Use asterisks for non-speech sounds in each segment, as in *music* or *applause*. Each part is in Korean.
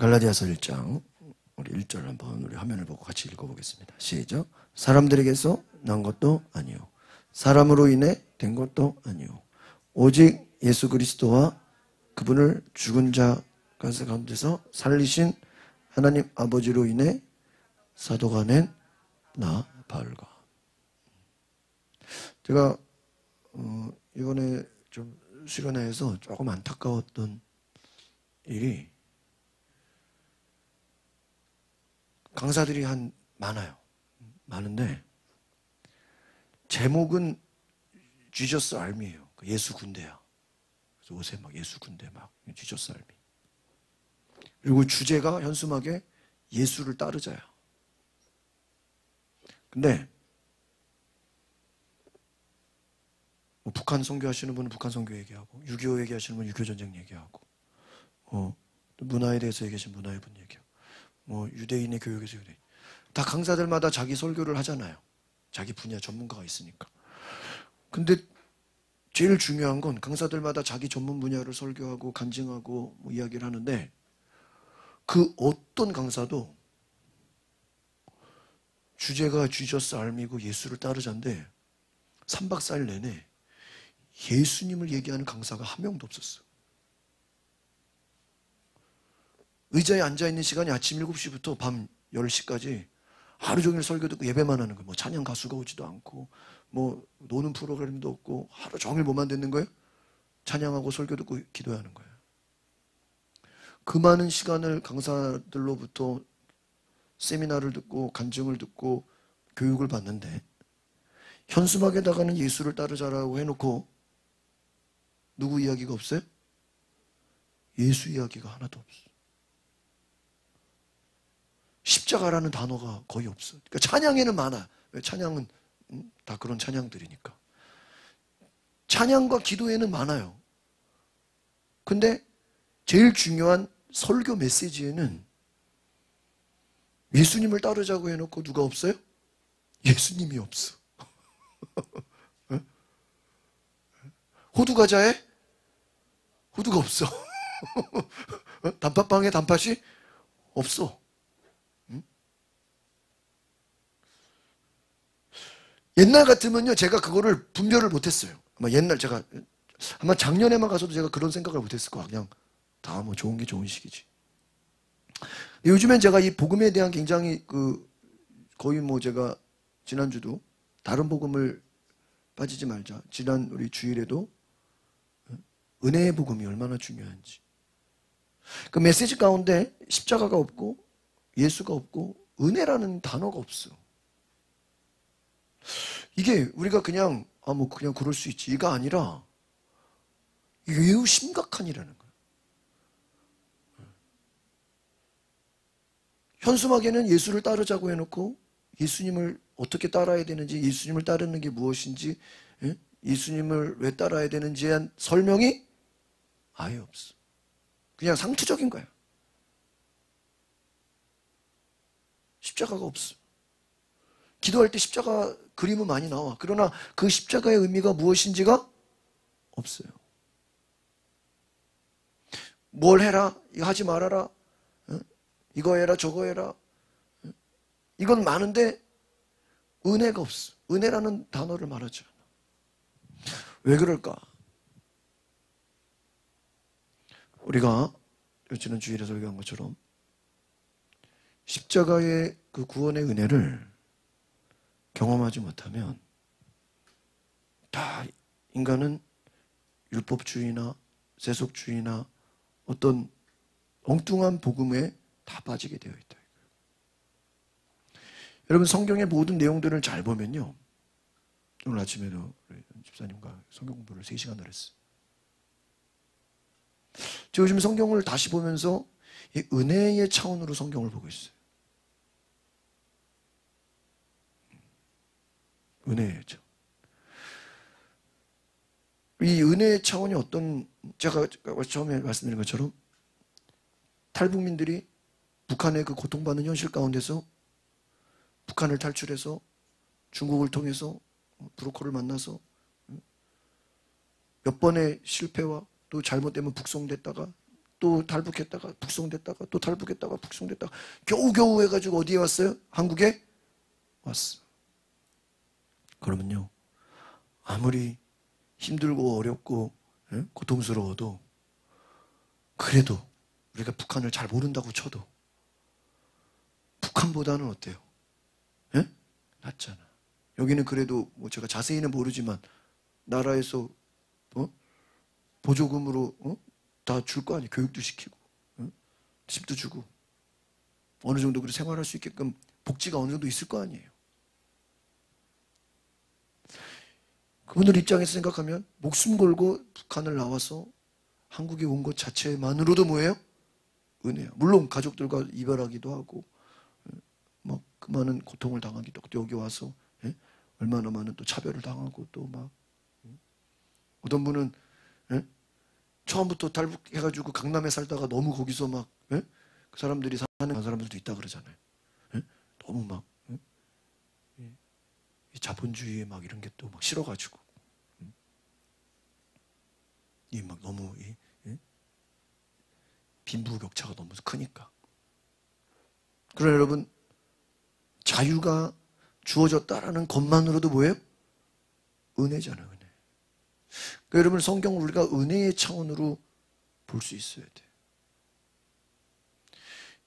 갈라디아서 1장 우리 1절 한번 우리 화면을 보고 같이 읽어보겠습니다. 시작. 사람들에게서 난 것도 아니요. 사람으로 인해 된 것도 아니요. 오직 예수 그리스도와 그분을 죽은 자 가운데서 살리신 하나님 아버지로 인해 사도가 낸 나 바울과 제가 어, 이번에 좀 수련회에서 조금 안타까웠던 일이 강사들이 한 많아요. 많은데 제목은 쥐저스 알미예요. 그 예수 군대야. 그래서 옷에 막 예수 군대 막 쥐저스 알미. 그리고 주제가 현수막에 예수를 따르자야. 근데 뭐 북한 선교 하시는 분은 북한 선교 얘기하고 6.25 얘기하시는 분은 6.25 전쟁 얘기하고 어, 문화에 대해서 얘기하시는 문화의 분 얘기하고 뭐 유대인의 교육에서 유대인 다 강사들마다 자기 설교를 하잖아요. 자기 분야 전문가가 있으니까. 근데 제일 중요한 건 강사들마다 자기 전문 분야를 설교하고 간증하고 뭐 이야기를 하는데 그 어떤 강사도 주제가 주저스 알미고 예수를 따르자인데 3박 4일 내내 예수님을 얘기하는 강사가 한 명도 없었어. 의자에 앉아있는 시간이 아침 7시부터 밤 10시까지 하루 종일 설교 듣고 예배만 하는 거예요. 뭐 찬양 가수가 오지도 않고 뭐 노는 프로그램도 없고 하루 종일 뭐만 듣는 거예요? 찬양하고 설교 듣고 기도하는 거예요. 그 많은 시간을 강사들로부터 세미나를 듣고 간증을 듣고 교육을 받는데 현수막에다가는 예수를 따르자라고 해놓고 누구 이야기가 없어요? 예수 이야기가 하나도 없어. 십자가라는 단어가 거의 없어. 그러니까 찬양에는 많아. 왜 찬양은 음, 다 그런 찬양들이니까. 찬양과 기도에는 많아요. 근데 제일 중요한 설교 메시지에는 예수님을 따르자고 해놓고 누가 없어요? 예수님이 없어. *laughs* 호두 과자에 호두가 없어. *laughs* 단팥빵에 단팥이 없어. 옛날 같으면요, 제가 그거를 분별을 못했어요. 아마 옛날 제가 아마 작년에만 가서도 제가 그런 생각을 못했을 거야. 그냥 다 뭐 좋은 게 좋은 시기지. 요즘엔 제가 이 복음에 대한 굉장히 그 거의 뭐 제가 지난주도 다른 복음을 빠지지 말자. 지난 우리 주일에도 은혜의 복음이 얼마나 중요한지. 그 메시지 가운데 십자가가 없고 예수가 없고 은혜라는 단어가 없어. 이게 우리가 그냥 아 뭐 그냥 그럴 수 있지 이가 아니라 매우 심각한 일이라는 거예요. 현수막에는 예수를 따르자고 해놓고 예수님을 어떻게 따라야 되는지 예수님을 따르는 게 무엇인지 예? 예수님을 왜 따라야 되는지에 대한 설명이 아예 없어. 그냥 상투적인 거야. 십자가가 없어. 기도할 때 십자가 그림은 많이 나와. 그러나 그 십자가의 의미가 무엇인지가 없어요. 뭘 해라? 이거 하지 말아라. 이거 해라, 저거 해라. 이건 많은데 은혜가 없어. 은혜라는 단어를 말하지 않아. 왜 그럴까? 우리가 지난 주일에 설교한 것처럼 십자가의 그 구원의 은혜를 경험하지 못하면 다 인간은 율법주의나 세속주의나 어떤 엉뚱한 복음에 다 빠지게 되어 있다. 여러분 성경의 모든 내용들을 잘 보면요. 오늘 아침에도 집사님과 성경 공부를 3시간을 했어요. 제가 요즘 성경을 다시 보면서 은혜의 차원으로 성경을 보고 있어요. 은혜죠. 이 은혜의 차원이 어떤 제가 처음에 말씀드린 것처럼 탈북민들이 북한의 그 고통받는 현실 가운데서 북한을 탈출해서 중국을 통해서 브로커를 만나서 몇 번의 실패와 또 잘못되면 북송됐다가 또 탈북했다가 북송됐다가 또 탈북했다가 북송됐다가 겨우겨우 해가지고 어디에 왔어요? 한국에 왔어. 그러면요. 아무리 힘들고 어렵고 예? 고통스러워도 그래도 우리가 북한을 잘 모른다고 쳐도 북한보다는 어때요? 예? 낫잖아. 여기는 그래도 뭐 제가 자세히는 모르지만 나라에서 어? 보조금으로 어? 다줄 거 아니에요. 교육도 시키고 어? 집도 주고 어느 정도 그래 생활할 수 있게끔 복지가 어느 정도 있을 거 아니에요. 그분들 입장에서 생각하면 목숨 걸고 북한을 나와서 한국에 온 것 자체만으로도 뭐예요? 은혜야. 물론 가족들과 이별하기도 하고 막 그 많은 고통을 당하기도 하고 여기 와서 예? 얼마나 많은 또 차별을 당하고 또막 예? 어떤 분은 예? 처음부터 탈북해가지고 강남에 살다가 너무 거기서 막 예? 그 사람들이 사는 사람들도 있다 그러잖아요. 예? 너무 막 예? 자본주의에 막 이런 게 또 막 싫어가지고 음? 이막 너무 이, 예? 빈부격차가 너무 크니까. 그러나 여러분 자유가 주어졌다라는 것만으로도 뭐예요? 은혜잖아요, 은혜. 그러니까 여러분 성경을 우리가 은혜의 차원으로 볼 수 있어야 돼.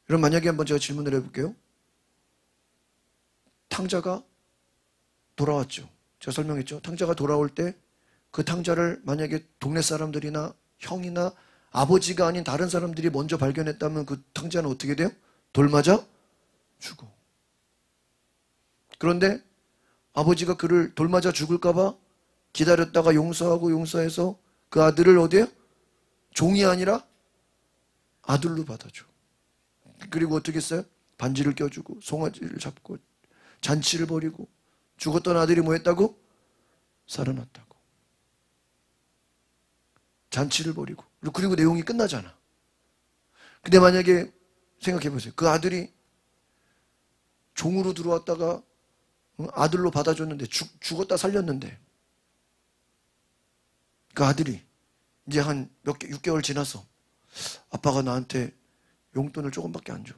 여러분 만약에 한번 제가 질문을 해볼게요. 탕자가 돌아왔죠. 제가 설명했죠. 탕자가 돌아올 때 그 탕자를 만약에 동네 사람들이나 형이나 아버지가 아닌 다른 사람들이 먼저 발견했다면 그 탕자는 어떻게 돼요? 돌 맞아 죽어. 그런데 아버지가 그를 돌 맞아 죽을까봐 기다렸다가 용서하고 용서해서 그 아들을 어디에? 종이 아니라 아들로 받아줘. 그리고 어떻게 했어요? 반지를 껴주고 송아지를 잡고 잔치를 벌이고 죽었던 아들이 뭐 했다고? 살아났다고. 잔치를 벌이고 그리고 내용이 끝나잖아. 근데 만약에 생각해 보세요. 그 아들이 종으로 들어왔다가 아들로 받아줬는데 죽, 죽었다 살렸는데 그 아들이 이제 한 몇 개, 6개월 지나서 아빠가 나한테 용돈을 조금밖에 안 줘.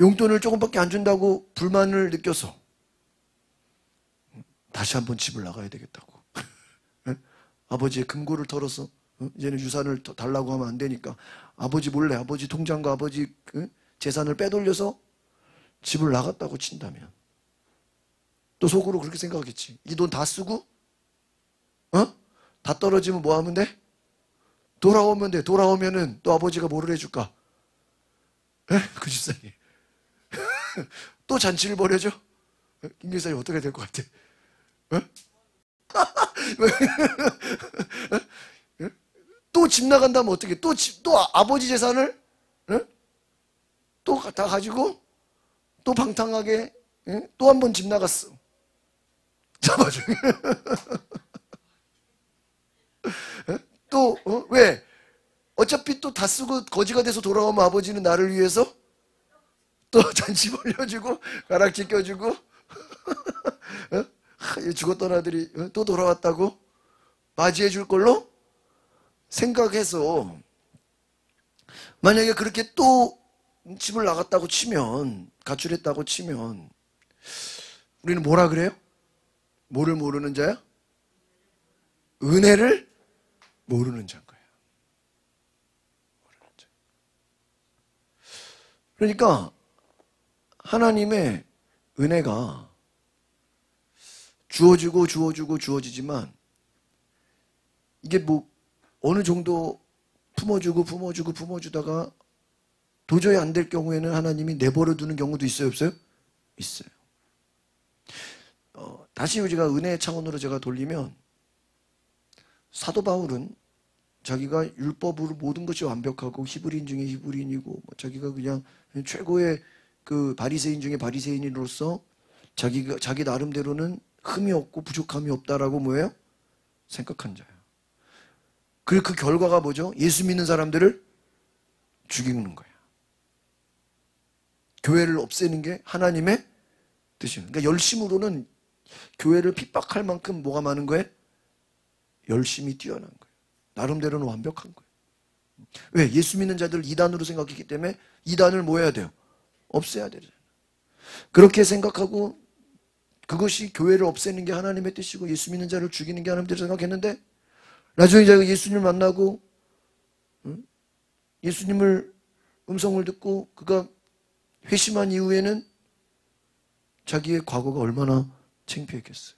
용돈을 조금밖에 안 준다고 불만을 느껴서 다시 한번 집을 나가야 되겠다고. *laughs* 아버지의 금고를 털어서 이제는 유산을 달라고 하면 안 되니까 아버지 몰래 아버지 통장과 아버지 재산을 빼돌려서 집을 나갔다고 친다면 또 속으로 그렇게 생각하겠지. 이 돈 다 쓰고 어? 다 떨어지면 뭐 하면 돼? 돌아오면 돼. 돌아오면은 또 아버지가 뭐를 해줄까? 에? 그 집사님. *laughs* 또 잔치를 벌여줘? 김 기사님 어떻게 될 것 같아? 어? *laughs* 또집 나간다면 어떻게? 또 집, 또 아, 버지 재산을 또다 가지고 또 방탕하게 또한 번 집 나갔어. *laughs* 잡아줘. 또 어? 왜? 어차피 또 다 쓰고 거지가 돼서 돌아오면 아버지는 나를 위해서 또 *laughs* 잔치 벌려주고 가락지 껴주고 *laughs* 어? 죽었던 아들이 어? 또 돌아왔다고 맞이해 줄 걸로 생각해서 만약에 그렇게 또 집을 나갔다고 치면 가출했다고 치면 우리는 뭐라 그래요? 뭐를 모르는 자야? 은혜를 모르는 자인 거예요. 모르는 자. 그러니까 하나님의 은혜가 주어지고 주어지고 주어지지만 이게 뭐 어느 정도 품어주고 품어주고 품어주다가 도저히 안 될 경우에는 하나님이 내버려 두는 경우도 있어요, 없어요? 있어요. 어, 다시 우리가 은혜의 차원으로 제가 돌리면 사도 바울은 자기가 율법으로 모든 것이 완벽하고 히브리인 중에 히브리인이고 뭐 자기가 그냥 최고의 그 바리새인 중에 바리새인으로서 자기가 자기 나름대로는 흠이 없고 부족함이 없다라고 뭐예요? 생각한 자예요. 그, 그 결과가 뭐죠? 예수 믿는 사람들을 죽이는 거예요. 교회를 없애는 게 하나님의 뜻이에요. 그러니까 열심으로는 교회를 핍박할 만큼 뭐가 많은 거예요? 열심히 뛰어난 거예요. 나름대로는 완벽한 거예요. 왜? 예수 믿는 자들 이단으로 생각했기 때문에 이단을 뭐 해야 돼요? 없애야 되잖아요. 그렇게 생각하고 그것이 교회를 없애는 게 하나님의 뜻이고 예수 믿는 자를 죽이는 게 하나님의 뜻이라고 생각했는데 나중에 제가 예수님을 만나고 예수님을 음성을 듣고 그가 회심한 이후에는 자기의 과거가 얼마나 창피했겠어요.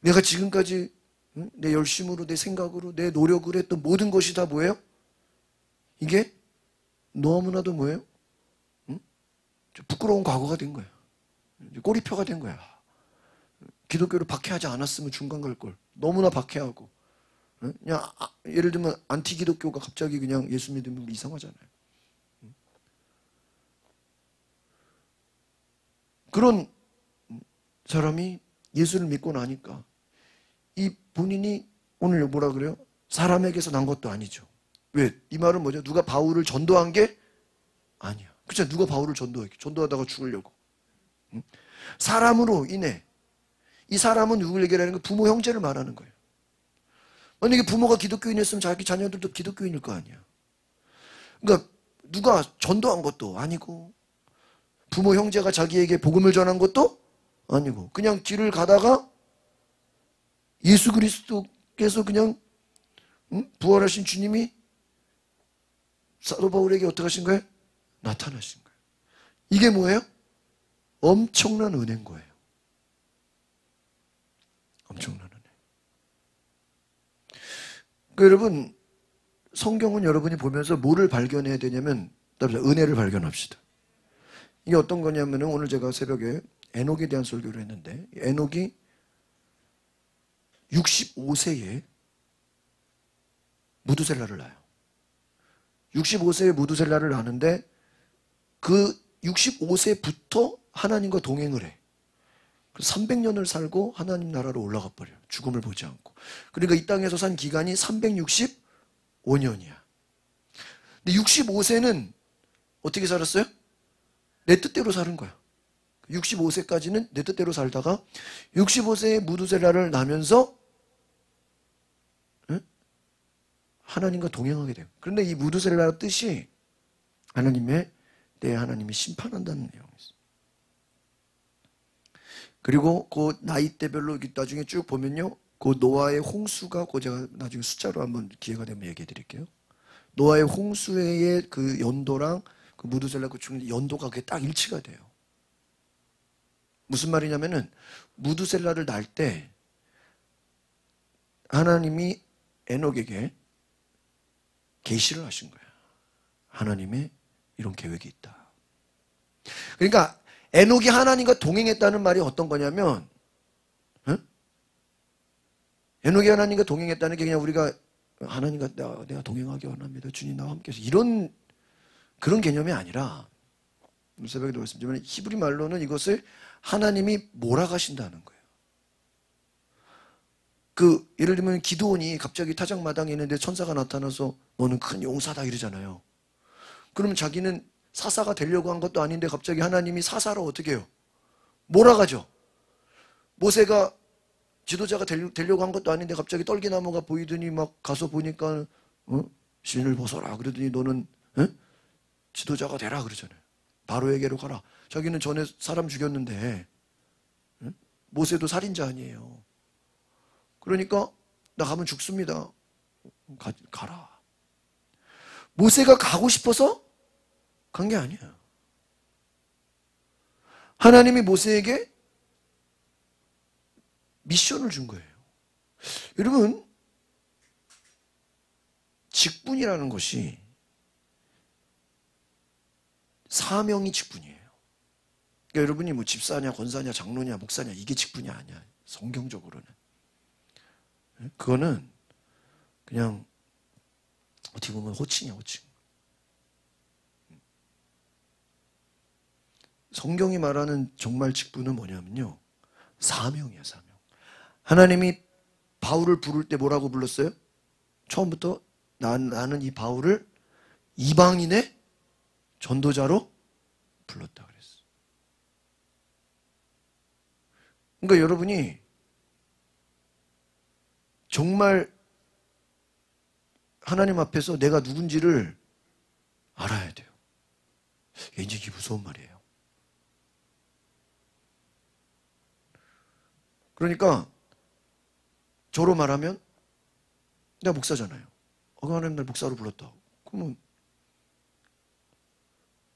내가 지금까지 내 열심으로 내 생각으로 내 노력으로 했던 모든 것이 다 뭐예요? 이게 너무나도 뭐예요? 응? 부끄러운 과거가 된 거야. 꼬리표가 된 거야. 기독교를 박해하지 않았으면 중간 갈 걸. 너무나 박해하고. 그냥 아, 예를 들면 안티 기독교가 갑자기 그냥 예수 믿으면 이상하잖아요. 그런 사람이 예수를 믿고 나니까 이 본인이 오늘 뭐라 그래요? 사람에게서 난 것도 아니죠. 왜? 이 말은 뭐죠? 누가 바울을 전도한 게 아니야. 그쵸? 누가 바울을 전도해? 전도하다가 죽으려고. 사람으로 인해 이 사람은 누구를 얘기하는 거 부모 형제를 말하는 거예요. 만약에 부모가 기독교인이었으면 자기 자녀들도 기독교인일 거 아니야. 그러니까 누가 전도한 것도 아니고 부모 형제가 자기에게 복음을 전한 것도 아니고 그냥 길을 가다가 예수 그리스도께서 그냥 부활하신 주님이 사도 바울에게 어떻게 하신 거예요? 나타나신 거예요. 이게 뭐예요? 엄청난 은혜인 거예요. 엄청난 은혜. 그 여러분 성경은 여러분이 보면서 뭐를 발견해야 되냐면 은혜를 발견합시다. 이게 어떤 거냐면 오늘 제가 새벽에 에녹에 대한 설교를 했는데 에녹이 65세에 무두셀라를 낳아요. 65세에 무두셀라를 낳는데 그 65세부터 하나님과 동행을 해. 300년을 살고 하나님 나라로 올라가 버려. 죽음을 보지 않고. 그러니까 이 땅에서 산 기간이 365년이야. 근데 65세는 어떻게 살았어요? 내 뜻대로 사는 거야. 65세까지는 내 뜻대로 살다가 65세에 무두셀라를 나면서 하나님과 동행하게 돼요. 그런데 이 무두셀라 뜻이 하나님의 내 하나님이 심판한다는 내용이 있어요. 그리고 그 나이대별로 나중에 쭉 보면요. 그 노아의 홍수가 그 제가 나중에 숫자로 한번 기회가 되면 얘기해 드릴게요. 노아의 홍수의 그 연도랑 그 무두셀라 그 중에 연도가 그게 딱 일치가 돼요. 무슨 말이냐면은 무두셀라를 날 때 하나님이 에녹에게 계시를 하신 거야. 하나님의 이런 계획이 있다. 그러니까 에녹이 하나님과 동행했다는 말이 어떤 거냐면 응? 에녹이 하나님과 동행했다는 게 그냥 우리가 하나님과 내가, 내가 동행하기 원합니다. 주님 나와 함께 해서 이런 그런 개념이 아니라 새벽에도 말씀드리면 히브리 말로는 이것을 하나님이 몰아가신다는 거예요. 그 예를 들면 기도원이 갑자기 타작마당에 있는데 천사가 나타나서 너는 큰 용사다 이러잖아요. 그러면 자기는 사사가 되려고 한 것도 아닌데 갑자기 하나님이 사사로 어떻게 해요? 몰아가죠. 모세가 지도자가 되려고 한 것도 아닌데 갑자기 떨기나무가 보이더니 막 가서 보니까 어? 신을 벗어라 그러더니 너는 어? 지도자가 되라 그러잖아요. 바로에게로 가라. 자기는 전에 사람 죽였는데 어? 모세도 살인자 아니에요. 그러니까 나 가면 죽습니다. 가, 가라. 모세가 가고 싶어서 간게 아니야. 하나님이 모세에게 미션을 준 거예요. 여러분, 직분이라는 것이 사명이 직분이에요. 그러니까 여러분이 뭐 집사냐, 권사냐, 장로냐, 목사냐 이게 직분이 아니야. 성경적으로는. 그거는 그냥 어떻게 보면 호칭이야, 호칭. 성경이 말하는 정말 직분은 뭐냐면요. 사명이야, 사명. 하나님이 바울을 부를 때 뭐라고 불렀어요? 처음부터 난, 나는 이 바울을 이방인의 전도자로 불렀다 그랬어. 그러니까 여러분이 정말 하나님 앞에서 내가 누군지를 알아야 돼요. 굉장히 무서운 말이에요. 그러니까 저로 말하면 내가 목사잖아요. 어, 하나님 날 목사로 불렀다. 그러면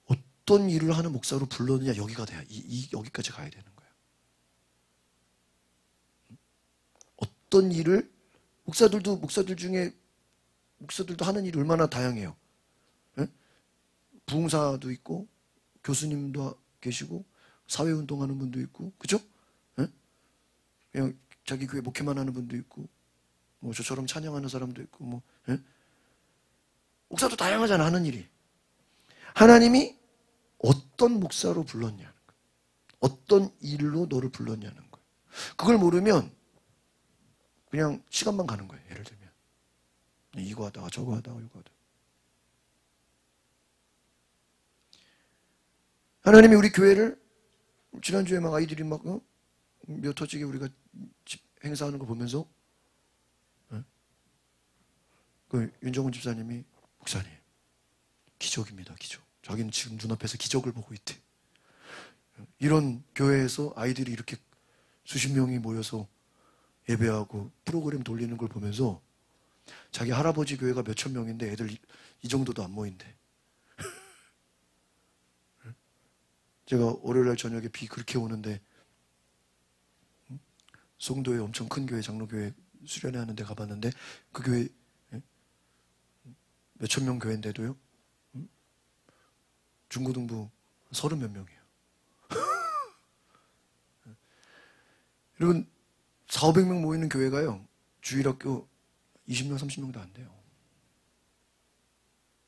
어떤 일을 하는 목사로 불렀느냐 여기가 돼야 이, 이 여기까지 가야 되는 거예요. 어떤 일을 목사들도 목사들 중에 목사들도 하는 일이 얼마나 다양해요. 예? 부흥사도 있고 교수님도 계시고 사회운동하는 분도 있고 그죠? 예? 그냥 자기 교회 목회만 하는 분도 있고 뭐 저처럼 찬양하는 사람도 있고 뭐 예? 목사도 다양하잖아 하는 일이 하나님이 어떤 목사로 불렀냐는 거예요. 어떤 일로 너를 불렀냐는 거예요. 그걸 모르면 그냥 시간만 가는 거예요. 예를 들면 이거 하다가 저거 하다가 이거 하다가 하나님이 우리 교회를 지난주에 막 아이들이 막 어? 몇 터지게 우리가 행사하는 거 보면서? 어? 그 윤정훈 집사님이 목사님 기적입니다 기적. 자기는 지금 눈앞에서 기적을 보고 있대. 이런 교회에서 아이들이 이렇게 수십 명이 모여서 예배하고 프로그램 돌리는 걸 보면서 자기 할아버지 교회가 몇천 명인데 애들 이, 이 정도도 안 모인대. *laughs* 제가 월요일 날 저녁에 비 그렇게 오는데 송도에 엄청 큰 교회 장로교회 수련회 하는 데 가봤는데 그 교회 몇천 명 교회인데도요? 중고등부 서른 몇 명이에요. *laughs* 여러분 4, 500명 모이는 교회가요 주일학교 20명, 30명도 안 돼요.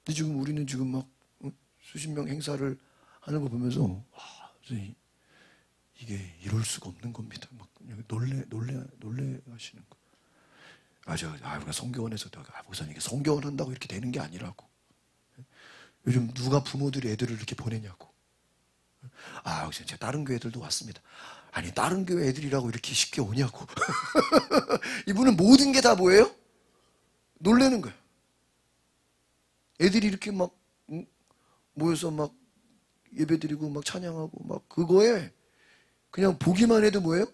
근데 지금 우리는 지금 막 수십 명 행사를 하는 거 보면서 와, 이게 이럴 수가 없는 겁니다. 막 놀래 놀래 놀래 하시는 거. 맞아, 아, 우리가 성교원에서도 아, 목사님 이게 성교원 한다고 이렇게 되는 게 아니라고. 요즘 누가 부모들이 애들을 이렇게 보내냐고. 아, 제 다른 교회들도 왔습니다. 아니 다른 교회 애들이라고 이렇게 쉽게 오냐고. *laughs* 이분은 모든 게 다 뭐예요? 놀래는 거예요. 애들이 이렇게 막 모여서 막 예배드리고 막 찬양하고 막 그거에 그냥 보기만 해도 뭐예요?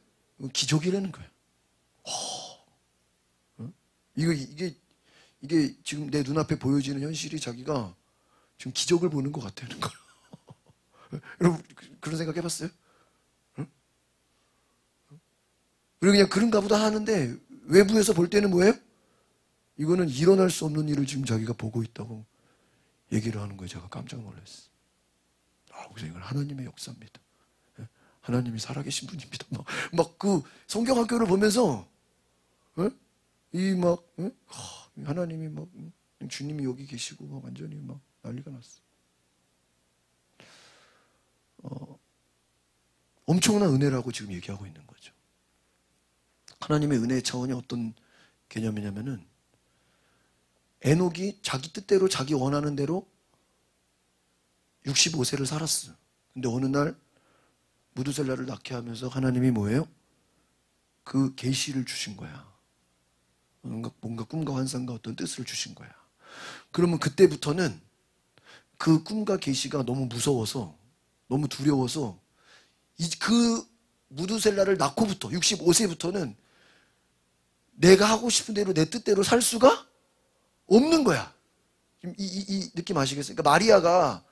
기적이라는 거예요. 어? 이거 이게 이게 지금 내 눈앞에 보여지는 현실이 자기가 지금 기적을 보는 것 같다는 거예요. *laughs* 여러분 그런 생각 해봤어요? 그리고 그냥 그런가 보다 하는데 외부에서 볼 때는 뭐예요? 이거는 일어날 수 없는 일을 지금 자기가 보고 있다고 얘기를 하는 거예요. 제가 깜짝 놀랐어요. 그래서 이건 하나님의 역사입니다. 예? 하나님이 살아계신 분입니다. 막 그 성경 학교를 보면서 예? 이막 예? 하나님이 막 주님이 여기 계시고 막 완전히 막 난리가 났어. 어, 엄청난 은혜라고 지금 얘기하고 있는 거죠. 하나님의 은혜의 차원이 어떤 개념이냐면은 에녹이 자기 뜻대로 자기 원하는 대로 65세를 살았어. 근데 어느 날 무두셀라를 낳게 하면서 하나님이 뭐예요? 그 계시를 주신 거야. 뭔가, 뭔가 꿈과 환상과 어떤 뜻을 주신 거야. 그러면 그때부터는 그 꿈과 계시가 너무 무서워서 너무 두려워서 그 무두셀라를 낳고부터 65세부터는 내가 하고 싶은 대로 내 뜻대로 살 수가 없는 거야. 이, 이, 이 느낌 아시겠어요? 그러니까 마리아가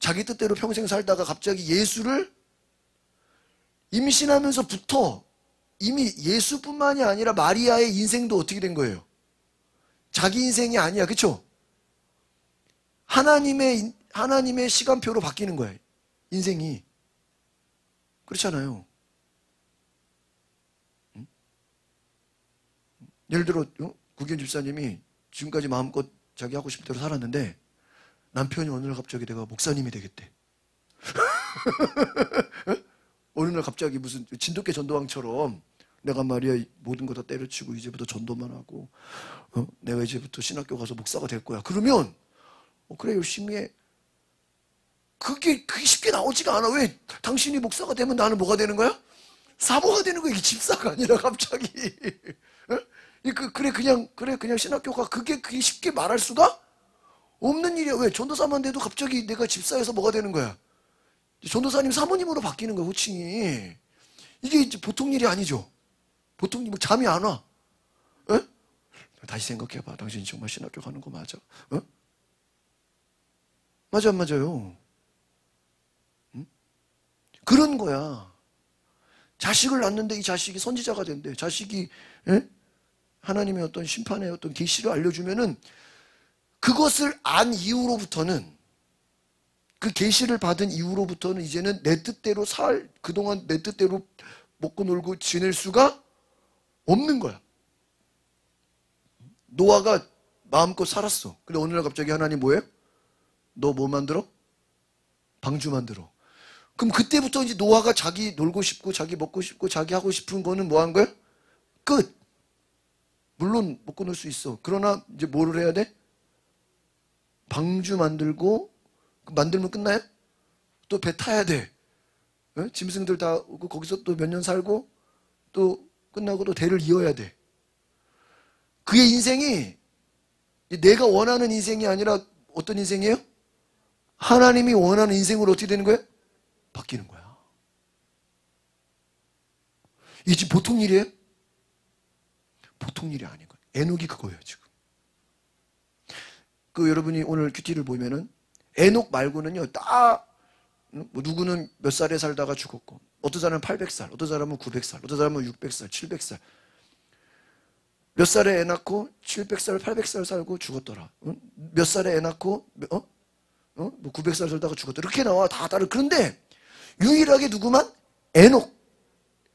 자기 뜻대로 평생 살다가 갑자기 예수를 임신하면서부터 이미 예수뿐만이 아니라 마리아의 인생도 어떻게 된 거예요? 자기 인생이 아니야. 그쵸? 하나님의, 하나님의 시간표로 바뀌는 거예요. 인생이. 그렇잖아요. 응? 예를 들어, 어? 구견 집사님이 지금까지 마음껏 자기 하고 싶은 대로 살았는데 남편이 날 갑자기 내가 목사님이 되겠대. *laughs* 어느 날 갑자기 무슨 진돗개 전도왕처럼 내가 말이야 모든 거 다 때려치고 이제부터 전도만 하고 어? 내가 이제부터 신학교 가서 목사가 될 거야. 그러면 어, 그래 열심히 해. 그게 그게 쉽게 나오지가 않아. 왜 당신이 목사가 되면 나는 뭐가 되는 거야? 사모가 되는 거야. 이게 집사가 아니라 갑자기. *laughs* 어? 그, 그래, 그냥, 그래, 그냥 신학교가 그게, 그게 쉽게 말할 수가 없는 일이야. 왜? 전도사만 돼도 갑자기 내가 집사에서 뭐가 되는 거야? 전도사님 사모님으로 바뀌는 거야, 호칭이. 이게 이제 보통 일이 아니죠. 보통 뭐 잠이 안 와. 에? 다시 생각해봐. 당신 정말 신학교 가는 거 맞아? 어? 맞아, 안 맞아요? 응? 그런 거야. 자식을 낳는데 이 자식이 선지자가 된대. 자식이 에? 하나님의 어떤 심판의 어떤 계시를 알려주면은 그것을 안 이후로부터는 그 계시를 받은 이후로부터는 이제는 내 뜻대로 살 그동안 내 뜻대로 먹고 놀고 지낼 수가 없는 거야. 노아가 마음껏 살았어. 근데 어느 날 갑자기 하나님 뭐예요? 너뭐 만들어? 방주 만들어. 그럼 그때부터 이제 노아가 자기 놀고 싶고 자기 먹고 싶고 자기 하고 싶은 거는 뭐 한 거야? 끝. 물론 먹고 놀 수 있어. 그러나 이제 뭐를 해야 돼? 방주 만들고 만들면 끝나요? 또 배 타야 돼. 어? 짐승들 다 거기서 또 몇 년 살고 또 끝나고 또 대를 이어야 돼. 그의 인생이 내가 원하는 인생이 아니라 어떤 인생이에요? 하나님이 원하는 인생으로 어떻게 되는 거예요? 바뀌는 거야. 이게 보통 일이에요? 보통 일이 아닌 거예요. 에녹이 그거예요, 지금. 그 여러분이 오늘 큐티를 보면은 에녹 말고는요, 딱, 뭐 누구는 몇 살에 살다가 죽었고, 어떤 사람은 800살, 어떤 사람은 900살, 어떤 사람은 600살, 700살. 몇 살에 애 낳고 700살, 800살 살고 죽었더라. 몇 살에 애 낳고 어? 어? 뭐 900살 살다가 죽었더라. 이렇게 나와 다 다르. 그런데 유일하게 누구만 에녹.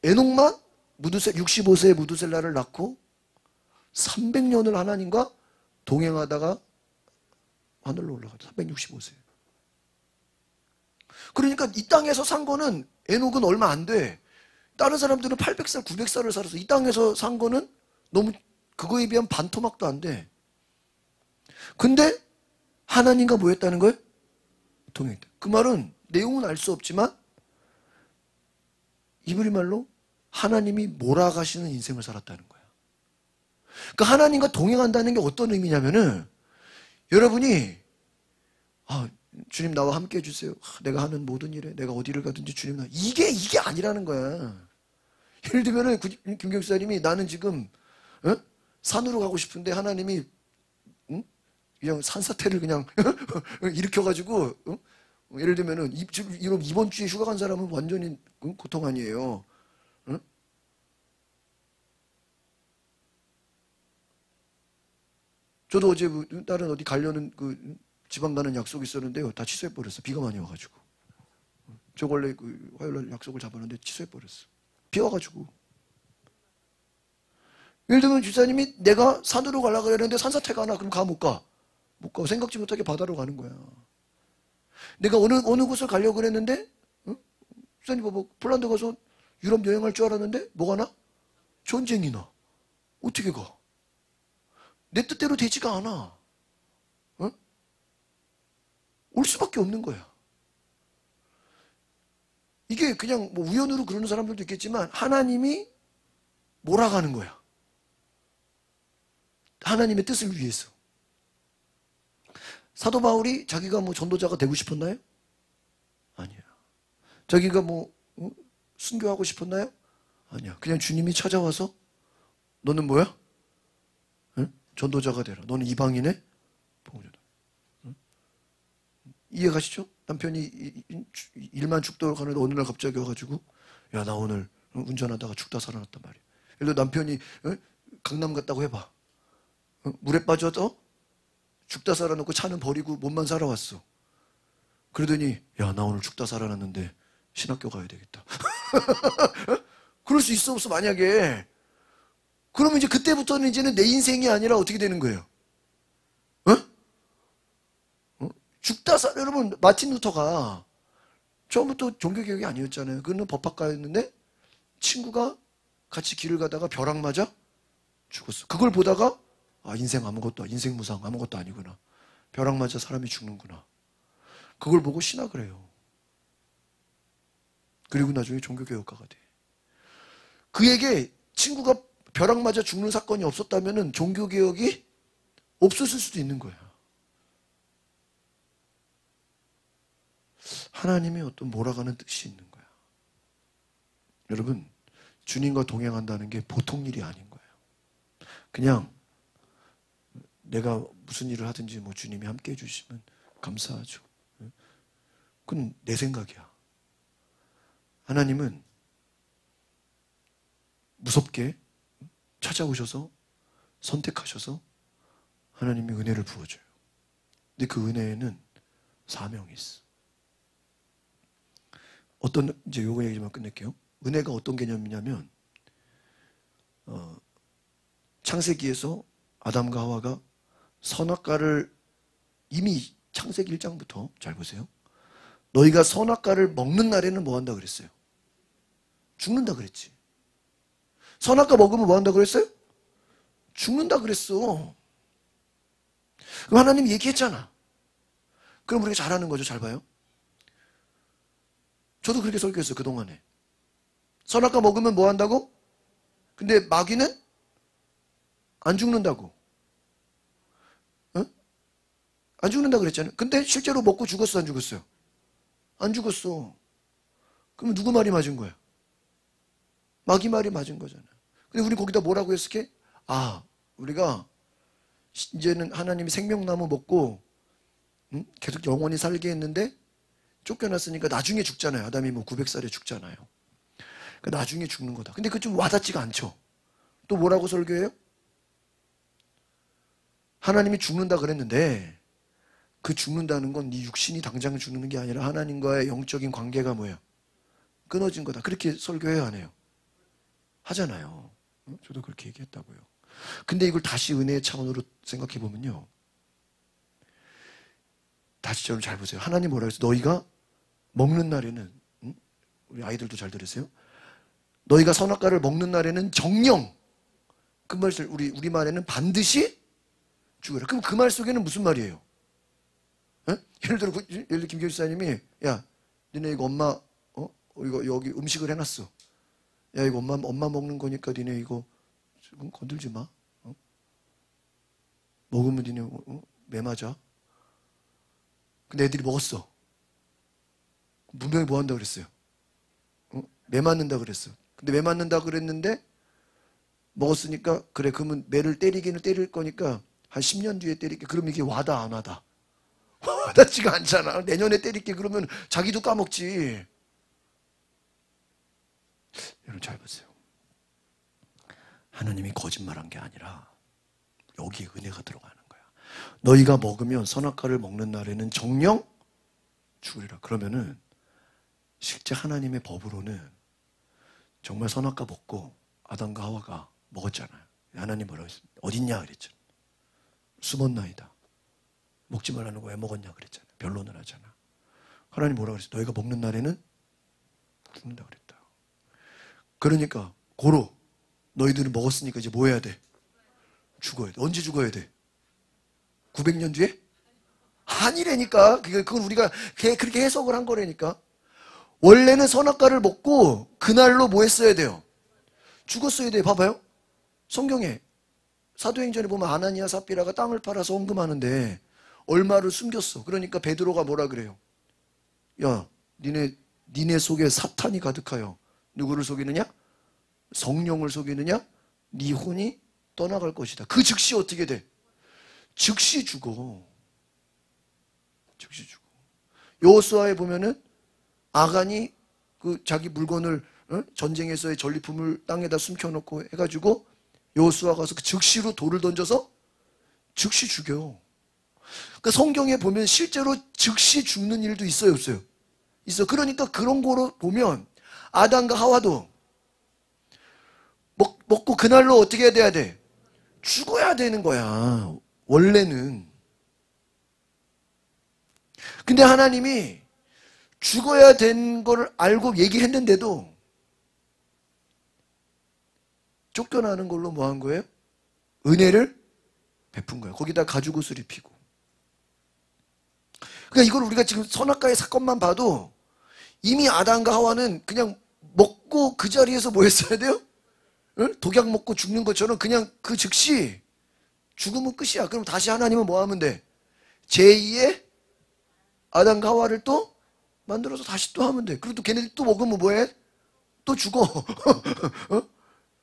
에녹만 무두셀 65세에 무두셀라를 낳고 300년을 하나님과 동행하다가 하늘로 올라가죠. 365세. 그러니까 이 땅에서 산 거는 에녹은 얼마 안 돼. 다른 사람들은 800살, 900살을 살아서 이 땅에서 산 거는 너무 그거에 비하면 반토막도 안 돼. 근데 하나님과 뭐 했다는 거예요? 동행했다. 그 말은 내용은 알 수 없지만 이브리 말로 하나님이 몰아가시는 인생을 살았다는 거야. 그러니까 하나님과 동행한다는 게 어떤 의미냐면은 여러분이 아, 주님 나와 함께 해주세요. 아, 내가 하는 모든 일에 내가 어디를 가든지 주님 나 이게 이게 아니라는 거야. 예를 들면은 김경수사님이 나는 지금 어? 산으로 가고 싶은데 하나님이 응? 그냥 산사태를 그냥 *laughs* 일으켜가지고 응? 예를 들면은 이번 주에 휴가 간 사람은 완전히 고통 아니에요. 응? 저도 어제 뭐 다른 어디 가려는 그 지방 가는 약속이 있었는데요. 다 취소해 버렸어. 비가 많이 와가지고. 저 원래 그 화요일 날 약속을 잡았는데 취소해 버렸어. 비 와가지고. 예를 들면 주사님이 내가 산으로 가려고 그랬는데 산사태가 나 그럼 가 못 가? 못 가. 생각지 못하게 바다로 가는 거야. 내가 어느 어느 곳을 가려고 그랬는데 응? 주사님 뭐, 뭐 폴란드 가서 유럽 여행할 줄 알았는데 뭐가 나? 전쟁이 나. 어떻게 가? 내 뜻대로 되지가 않아. 응? 올 수밖에 없는 거야. 이게 그냥 뭐 우연으로 그러는 사람들도 있겠지만 하나님이 몰아가는 거야. 하나님의 뜻을 위해서. 사도 바울이 자기가 뭐 전도자가 되고 싶었나요? 아니야. 자기가 뭐 어? 순교하고 싶었나요? 아니야. 그냥 주님이 찾아와서 너는 뭐야? 응? 전도자가 되라. 너는 이방인의 봉조다. 응? 이해 가시죠? 남편이 일만 죽도록 하는데 어느 날 갑자기 와가지고 야 나 오늘 운전하다가 죽다 살아났단 말이야. 예를 들어 남편이 응? 강남 갔다고 해봐. 물에 빠져도 죽다 살아놓고 차는 버리고 몸만 살아왔어. 그러더니 야 나 오늘 죽다 살아났는데 신학교 가야 되겠다. *laughs* 그럴 수 있어 없어 만약에 그러면 이제 그때부터는 이제는 내 인생이 아니라 어떻게 되는 거예요? 어? 어? 죽다 살 여러분 마틴 루터가 처음부터 종교개혁이 아니었잖아요. 그는 법학과였는데 친구가 같이 길을 가다가 벼락 맞아 죽었어. 그걸 보다가 아, 인생 아무것도, 인생 무상 아무것도 아니구나. 벼락 맞아 사람이 죽는구나. 그걸 보고 신학을 해요. 그리고 나중에 종교개혁가가 돼. 그에게 친구가 벼락 맞아 죽는 사건이 없었다면 종교개혁이 없었을 수도 있는 거야. 하나님의 어떤 몰아가는 뜻이 있는 거야. 여러분, 주님과 동행한다는 게 보통 일이 아닌 거예요. 그냥 내가 무슨 일을 하든지 뭐 주님이 함께 해주시면 감사하죠. 그건 내 생각이야. 하나님은 무섭게 찾아오셔서 선택하셔서 하나님이 은혜를 부어줘요. 근데 그 은혜에는 사명이 있어. 어떤 이제 요거 얘기만 끝낼게요. 은혜가 어떤 개념이냐면 어, 창세기에서 아담과 하와가 선악과를 이미 창세기 1장부터 잘 보세요. 너희가 선악과를 먹는 날에는 뭐 한다 그랬어요? 죽는다 그랬지. 선악과 먹으면 뭐 한다 그랬어요? 죽는다 그랬어. 그럼 하나님 얘기했잖아. 그럼 우리가 잘하는 거죠. 잘 봐요. 저도 그렇게 설교했어요. 그동안에. 선악과 먹으면 뭐 한다고? 근데 마귀는 안 죽는다고. 어? 안 죽는다 그랬잖아요. 근데 실제로 먹고 죽었어, 안 죽었어요? 안 죽었어. 그럼 누구 말이 맞은 거야? 마귀 말이 맞은 거잖아. 근데 우리 거기다 뭐라고 했을게? 아, 우리가 이제는 하나님이 생명나무 먹고 응? 계속 영원히 살게 했는데 쫓겨났으니까 나중에 죽잖아요. 아담이 뭐 900살에 죽잖아요. 그러니까 나중에 죽는 거다. 근데 그 좀 와닿지가 않죠. 또 뭐라고 설교해요? 하나님이 죽는다 그랬는데 그 죽는다는 건 네 육신이 당장 죽는 게 아니라 하나님과의 영적인 관계가 뭐야? 끊어진 거다. 그렇게 설교해야 하네요. 하잖아요. 저도 그렇게 얘기했다고요. 근데 이걸 다시 은혜의 차원으로 생각해 보면요. 다시 저를 잘 보세요. 하나님 뭐라 그랬어? 너희가 먹는 날에는 응? 우리 아이들도 잘 들으세요. 너희가 선악과를 먹는 날에는 정령 그 말을 우리 우리 말에는 반드시 죽어라. 그럼 그 말 속에는 무슨 말이에요? 에? 예를 들어 그, 예를 들어 김교수사님이 야 니네 이거 엄마 어 이거 여기 음식을 해놨어. 야 이거 엄마 엄마 먹는 거니까 니네 이거 건들지 마. 어? 먹으면 니네 어? 매 맞아. 근데 애들이 먹었어. 분명히 뭐 한다 그랬어요? 어? 매 맞는다 그랬어. 근데 매 맞는다 그랬는데 먹었으니까 그래 그러면 매를 때리기는 때릴 거니까 한 10년 뒤에 때릴게. 그럼 이게 와다 안 와다? *laughs* 와닿지가 않잖아. 내년에 때릴게 그러면 자기도 까먹지. 여러분 잘 보세요. 하나님이 거짓말한 게 아니라 여기에 은혜가 들어가는 거야. 너희가 먹으면 선악과를 먹는 날에는 정령 죽으리라. 그러면은 실제 하나님의 법으로는 정말 선악과 먹고 아담과 하와가 먹었잖아요. 하나님 뭐라고 했어요? 어딨냐 그랬죠. 숨었나이다. 먹지 말라는 거 왜 먹었냐 그랬잖아요. 변론을 하잖아. 하나님 뭐라고 그랬어요? 너희가 먹는 날에는 죽는다 그랬다. 그러니까 고로 너희들은 먹었으니까 이제 뭐 해야 돼? 죽어야 돼. 언제 죽어야 돼? 900년 뒤에? 아니라니까. 그건 우리가 그렇게 해석을 한 거라니까. 원래는 선악과를 먹고 그날로 뭐 했어야 돼요? 죽었어야 돼요. 봐봐요. 성경에 사도행전에 보면 아나니아 사피라가 땅을 팔아서 헌금하는데 얼마를 숨겼어. 그러니까 베드로가 뭐라 그래요? 야, 니네 니네 속에 사탄이 가득하여 누구를 속이느냐? 성령을 속이느냐? 네 혼이 떠나갈 것이다. 그 즉시 어떻게 돼? 즉시 죽어. 즉시 죽어. 여호수아에 보면은 아간이 그 자기 물건을 어? 전쟁에서의 전리품을 땅에다 숨겨놓고 해가지고 여호수아 가서 그 즉시로 돌을 던져서 즉시 죽여. 그러니까 성경에 보면 실제로 즉시 죽는 일도 있어요, 없어요? 있어. 그러니까 그런 거로 보면 아담과 하와도 먹, 먹고 그날로 어떻게 해야 돼야 돼? 죽어야 되는 거야. 원래는. 근데 하나님이 죽어야 된걸 알고 얘기했는데도 쫓겨나는 걸로 뭐 한 거예요? 은혜를 베푼 거예요. 거기다 가죽 옷을 입히고. 그러니까 이걸 우리가 지금 선악과의 사건만 봐도 이미 아담과 하와는 그냥 먹고 그 자리에서 뭐 했어야 돼요? 응? 독약 먹고 죽는 것처럼 그냥 그 즉시 죽으면 끝이야. 그럼 다시 하나님은 뭐 하면 돼? 제2의 아담과 하와를 또 만들어서 다시 또 하면 돼. 그리고 또 걔네들 또 먹으면 뭐해? 또 죽어. *laughs* 어?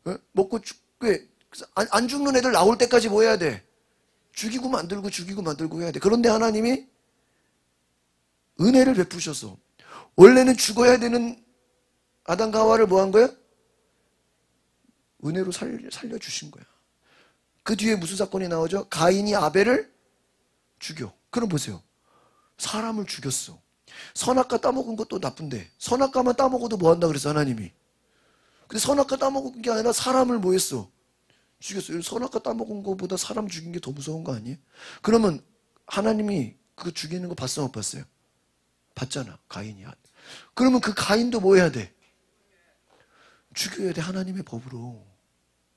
어? 먹고 죽, 왜? 안, 안 죽는 애들 나올 때까지 뭐 해야 돼? 죽이고 만들고 죽이고 만들고 해야 돼. 그런데 하나님이 은혜를 베푸셔서 원래는 죽어야 되는 아담과 하와를 뭐 한 거야? 은혜로 살, 살려주신 거야. 그 뒤에 무슨 사건이 나오죠? 가인이 아벨을 죽여. 그럼 보세요. 사람을 죽였어. 선악과 따먹은 것도 나쁜데 선악과만 따먹어도 뭐 한다 그랬어 하나님이. 근데 선악과 따먹은 게 아니라 사람을 뭐 했어? 죽였어. 선악과 따먹은 것보다 사람 죽인 게 더 무서운 거 아니에요? 그러면 하나님이 그 죽이는 거 봤어 못 봤어요? 봤잖아 가인이. 그러면 그 가인도 뭐 해야 돼? 죽여야 돼 하나님의 법으로.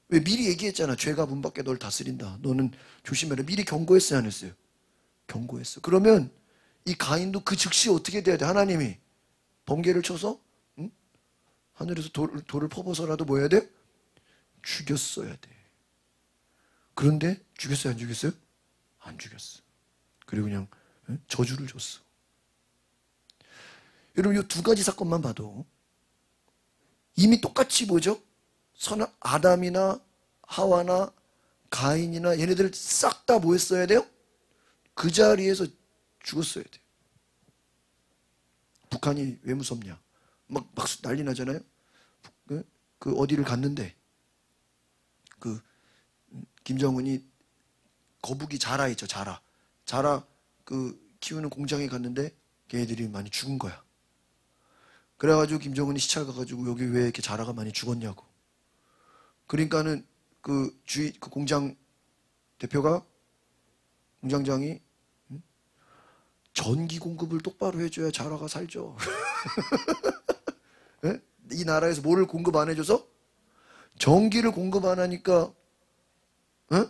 왜 미리 얘기했잖아. 죄가 문 밖에 널 다스린다. 너는 조심해라. 미리 경고했어요 안 했어요? 경고했어. 그러면 이 가인도 그 즉시 어떻게 돼야 돼? 하나님이 번개를 쳐서 응? 하늘에서 돌, 돌을 퍼버서라도 뭐 해야 돼? 죽였어야 돼. 그런데 죽였어요? 안 죽였어요? 안 죽였어. 그리고 그냥 응? 저주를 줬어. 여러분 이 두 가지 사건만 봐도 이미 똑같이 뭐죠? 선 아담이나 하와나 가인이나 얘네들 싹 다뭐 했어야 돼요? 그 자리에서 죽었어야 돼. 북한이 왜 무섭냐? 막, 막 난리 나잖아요? 그, 그 어디를 갔는데, 그, 김정은이 거북이 자라 있죠, 자라. 자라 그 키우는 공장에 갔는데 걔네들이 많이 죽은 거야. 그래가지고 김정은이 시찰 가가지고 여기 왜 이렇게 자라가 많이 죽었냐고. 그러니까는 그 주의, 그 공장 대표가 공장장이 전기 공급을 똑바로 해줘야 자라가 살죠. 네? *laughs* 이 나라에서 뭐를 공급 안 해줘서 전기를 공급 안 하니까 네?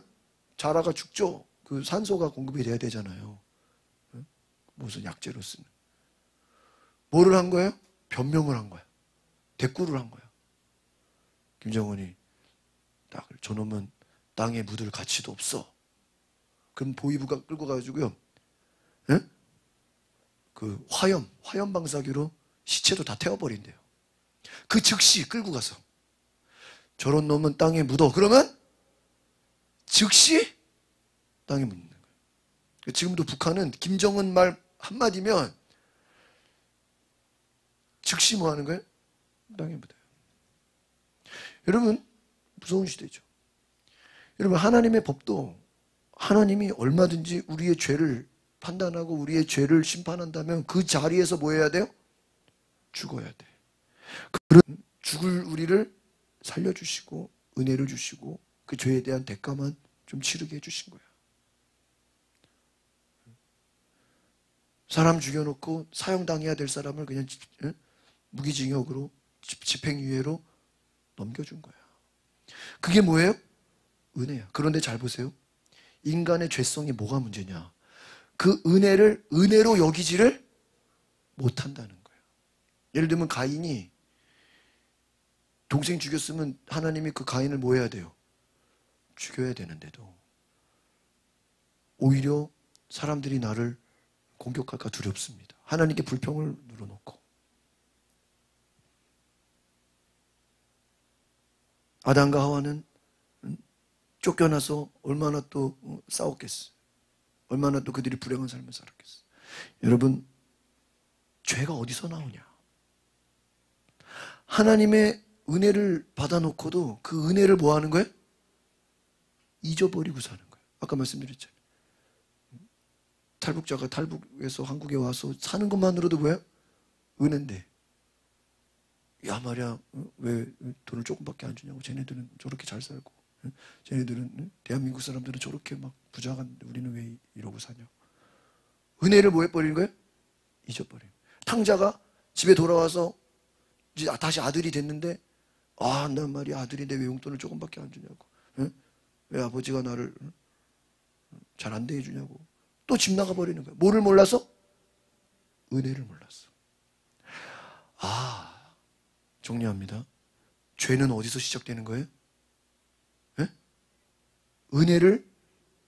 자라가 죽죠. 그 산소가 공급이 돼야 되잖아요. 네? 무슨 약재로 쓰는. 뭐를 한 거예요? 변명을 한 거야. 대꾸를 한 거야. 김정은이 딱 저놈은 땅에 묻을 가치도 없어. 그럼 보이부가 끌고 가지고요. 예? 그 화염, 화염 방사기로 시체도 다 태워버린대요. 그 즉시 끌고 가서 저런 놈은 땅에 묻어. 그러면 즉시 땅에 묻는 거예요. 지금도 북한은 김정은 말 한마디면 즉시 뭐 하는 거예요? 땅에 묻어요. 여러분, 무서운 시대죠. 여러분, 하나님의 법도 하나님이 얼마든지 우리의 죄를 판단하고 우리의 죄를 심판한다면 그 자리에서 뭐 해야 돼요? 죽어야 돼. 그런 죽을 우리를 살려주시고 은혜를 주시고 그 죄에 대한 대가만 좀 치르게 해주신 거야. 사람 죽여놓고 사형당해야 될 사람을 그냥 무기징역으로 집행유예로 넘겨준 거야. 그게 뭐예요? 은혜야. 그런데 잘 보세요. 인간의 죄성이 뭐가 문제냐? 그 은혜를 은혜로 여기지를 못한다는 거예요. 예를 들면 가인이 동생 죽였으면 하나님이 그 가인을 뭐 해야 돼요? 죽여야 되는데도 오히려 사람들이 나를 공격할까 두렵습니다. 하나님께 불평을 눌러놓고 아담과 하와는 쫓겨나서 얼마나 또 싸웠겠어. 얼마나 또 그들이 불행한 삶을 살았겠어. 여러분, 죄가 어디서 나오냐? 하나님의 은혜를 받아놓고도 그 은혜를 뭐 하는 거예요? 잊어버리고 사는 거예요. 아까 말씀드렸잖아요. 탈북자가 탈북에서 한국에 와서 사는 것만으로도 뭐예요? 은혜인데. 야 말이야 왜 돈을 조금밖에 안 주냐고 쟤네들은 저렇게 잘 살고 쟤네들은 대한민국 사람들은 저렇게 막 부자간데 우리는 왜 이러고 사냐? 은혜를 뭐 해버리는 거예요? 잊어버린. 탕자가 집에 돌아와서 이제 다시 아들이 됐는데 아, 난 말이야 아들인데 왜 용돈을 조금밖에 안 주냐고. 응? 왜 아버지가 나를 잘 안 대해 주냐고. 또 집 나가 버리는 거야. 뭐를 몰라서? 은혜를 몰랐어. 아, 정리합니다. 죄는 어디서 시작되는 거예요? 은혜를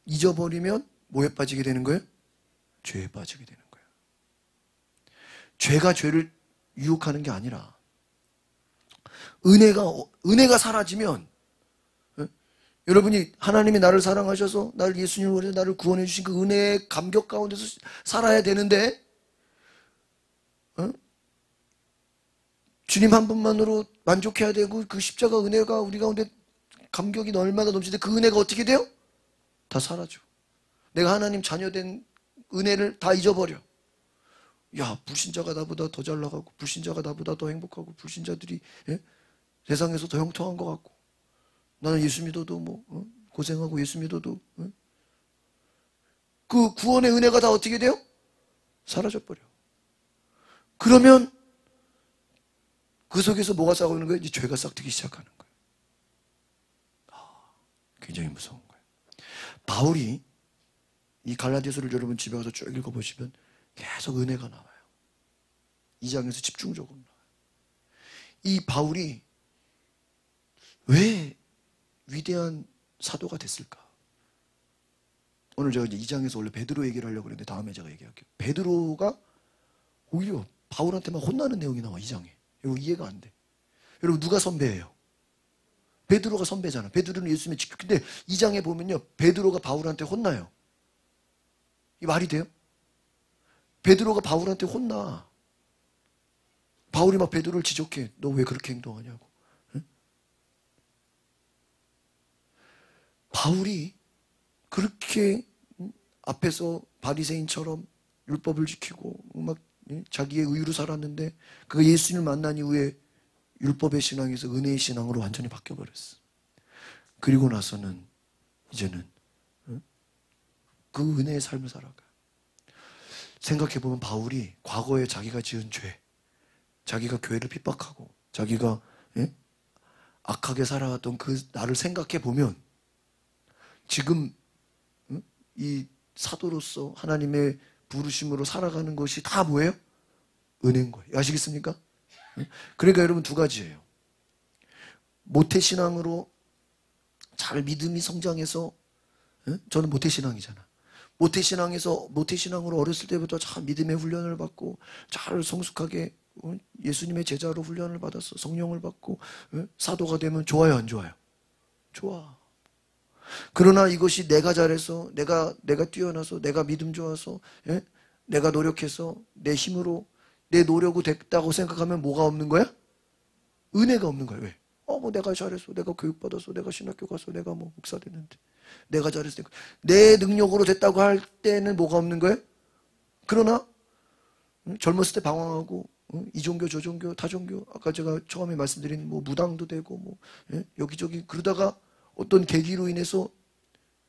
잊어버리면 뭐에 빠지게 되는 거예요? 죄에 빠지게 되는 거예요. 죄가 죄를 유혹하는 게 아니라 은혜가 은혜가 사라지면 어? 여러분이 하나님이 나를 사랑하셔서 나를 예수님으로 해 나를 구원해 주신 그 은혜의 감격 가운데서 살아야 되는데 어? 주님 한 분만으로 만족해야 되고 그 십자가 은혜가 우리 가운데 감격이 얼마나 넘치는데 그 은혜가 어떻게 돼요? 다 사라져. 내가 하나님 자녀된 은혜를 다 잊어버려. 야, 불신자가 나보다 더 잘 나가고, 불신자가 나보다 더 행복하고, 불신자들이 예? 세상에서 더 형통한 것 같고, 나는 예수 믿어도 뭐 어? 고생하고 예수 믿어도 어? 그 구원의 은혜가 다 어떻게 돼요? 사라져 버려. 그러면 그 속에서 뭐가 싸고 있는 거예요? 이제 죄가 싹트기 시작하는 거예요. 아, 굉장히 무서운 거예요. 바울이 이 갈라디아서를 여러분 집에 가서 쭉 읽어보시면 계속 은혜가 나와요. 이 장에서 집중적으로 나와요. 이 바울이 왜 위대한 사도가 됐을까? 오늘 제가 이제 이 장에서 원래 베드로 얘기를 하려고 그랬는데 다음에 제가 얘기할게요. 베드로가 오히려 바울한테만 혼나는 내용이 나와 이 장에. 이거 이해가 안 돼. 여러분 누가 선배예요? 베드로가 선배잖아. 베드로는 예수님의 직접. 근데 이 장에 보면요. 베드로가 바울한테 혼나요. 이 말이 돼요? 베드로가 바울한테 혼나. 바울이 막 베드로를 지적해. 너 왜 그렇게 행동하냐고. 응? 바울이 그렇게 앞에서 바리새인처럼 율법을 지키고 막 자기의 의로 살았는데 그가 예수님을 만난 이후에 율법의 신앙에서 은혜의 신앙으로 완전히 바뀌어 버렸어. 그리고 나서는 이제는 그 은혜의 삶을 살아가. 생각해 보면 바울이 과거에 자기가 지은 죄, 자기가 교회를 핍박하고 자기가 예? 악하게 살아왔던 그 나를 생각해 보면 지금 이 사도로서 하나님의 부르심으로 살아가는 것이 다 뭐예요? 은혜인 거예요. 아시겠습니까? 그러니까 여러분 두 가지예요. 모태신앙으로 잘 믿음이 성장해서 저는 모태신앙이잖아. 모태신앙에서 모태신앙으로 어렸을 때부터 잘 믿음의 훈련을 받고 잘 성숙하게 어, 예수님의 제자로 훈련을 받았어. 성령을 받고 사도가 되면 좋아요, 안 좋아요? 좋아. 그러나 이것이 내가 잘해서 내가 내가 뛰어나서 내가 믿음 좋아서 예? 내가 노력해서 내 힘으로 내 노력이 됐다고 생각하면 뭐가 없는 거야? 은혜가 없는 거야. 왜? 어, 뭐 내가 잘했어. 내가 교육받았어. 내가 신학교 가서 내가 뭐 목사 됐는데. 내가 잘했으니까. 내 능력으로 됐다고 할 때는 뭐가 없는 거예요? 그러나 젊었을 때 방황하고 이종교, 저종교, 타종교 아까 제가 처음에 말씀드린 뭐 무당도 되고 뭐 예? 여기저기 그러다가 어떤 계기로 인해서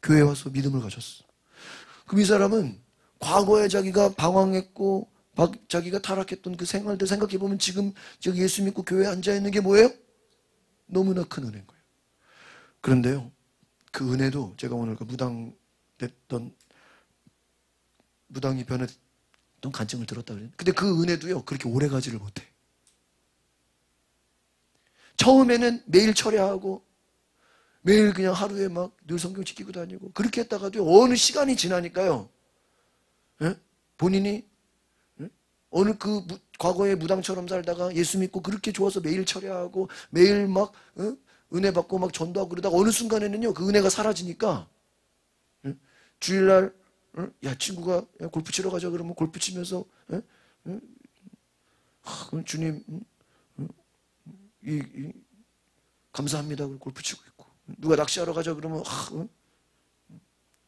교회 와서 믿음을 가졌어. 그럼 이 사람은 과거에 자기가 방황했고 자기가 타락했던 그 생활들 생각해 보면 지금 저기 예수 믿고 교회에 앉아 있는 게 뭐예요? 너무나 큰 은혜인 거예요. 그런데요, 그 은혜도 제가 오늘 그 무당 됐던 무당이 변했던 간증을 들었다 그랬는데, 근데 그 은혜도요 그렇게 오래 가지를 못해. 처음에는 매일 철야하고 매일 그냥 하루에 막 늘 성경 지키고 다니고 그렇게 했다가도 어느 시간이 지나니까요. 예? 본인이 예? 어느 그 과거의 무당처럼 살다가 예수 믿고 그렇게 좋아서 매일 철야하고 매일 막 어? 은혜 받고 막 전도하고 그러다가 어느 순간에는요 그 은혜가 사라지니까 예? 주일날 어? 야 친구가 야, 골프 치러 가자 그러면 골프 치면서 예? 예? 하, 주님 음? 이, 이, 감사합니다 골프 치고 누가 낚시하러 가자 그러면 하, 어?